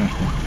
шашку.